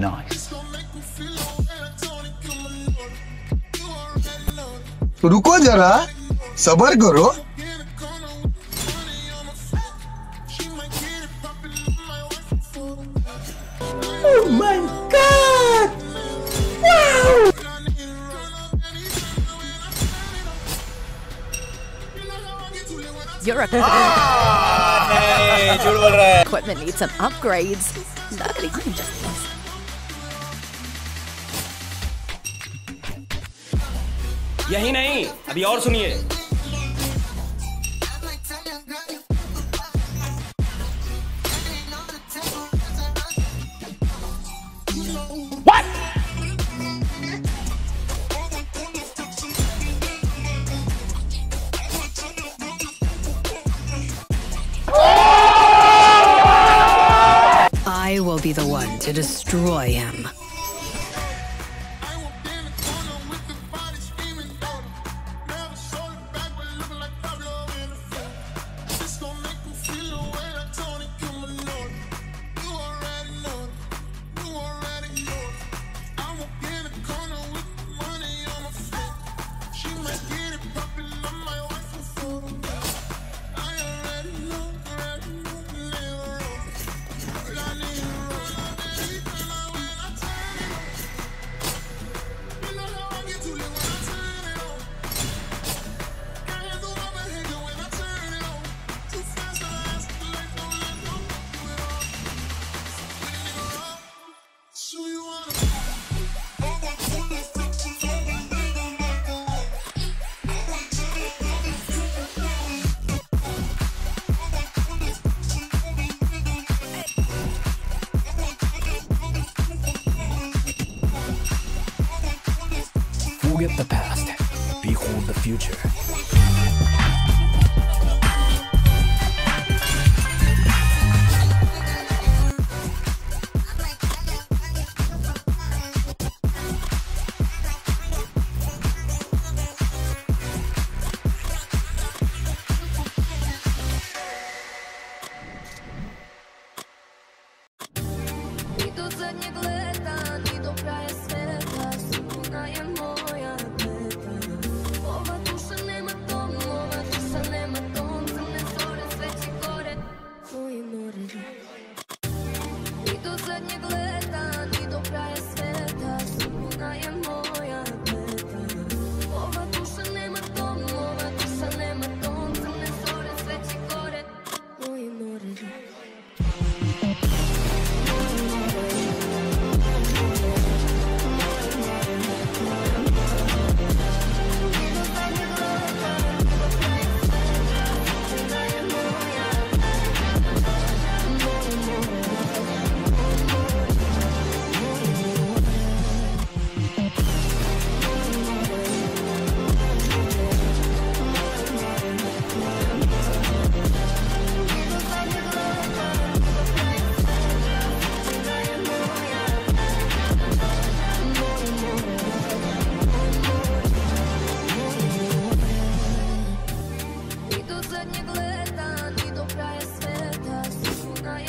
nice. तो रुको जरा सबर करो Oh my god! Wow! Your equipment, नहीं झूठ बोल रहा है equipment needs some upgrades. Luckily, I'm just यही नहीं अभी और सुनिए I will be the one to destroy him. Forget the past. Behold the future.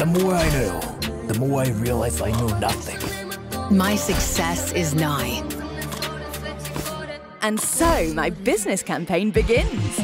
The more I know, the more I realize I know nothing. My success is nigh. And so my business campaign begins.